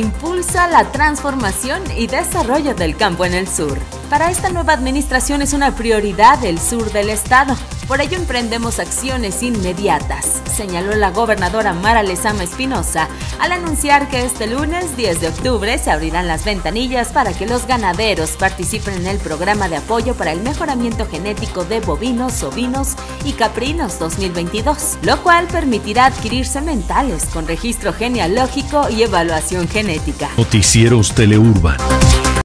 impulsa la transformación y desarrollo del campo en el sur. Para esta nueva administración es una prioridad el sur del estado. Por ello emprendemos acciones inmediatas, señaló la gobernadora Mara Lezama Espinosa al anunciar que este lunes 10 de octubre se abrirán las ventanillas para que los ganaderos participen en el programa de apoyo para el mejoramiento genético de bovinos, ovinos y caprinos 2022, lo cual permitirá adquirir sementales con registro genealógico y evaluación genética. Noticieros Teleurban.